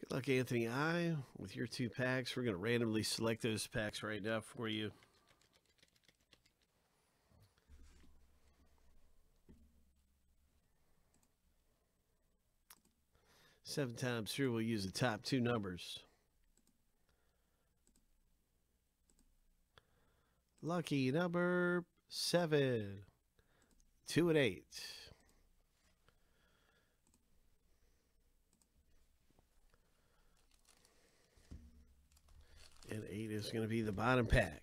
Good luck, Anthony I. With your two packs, we're going to randomly select those packs right now for you. Seven times through, we'll use the top two numbers. Lucky number seven, two and eight. And eight is going to be the bottom pack.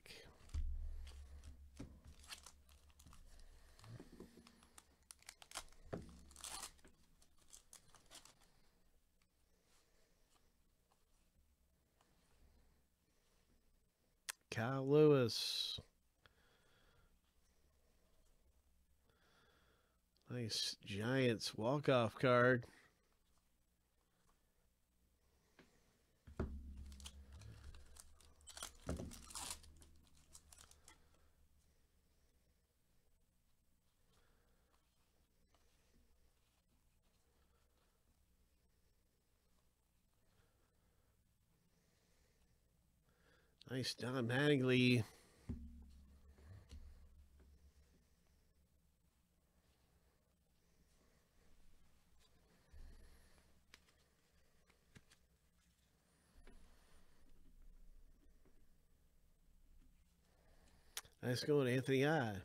Kyle Lewis. Nice Giants walk-off card. Nice Don Mattingly. Nice going, Anthony I.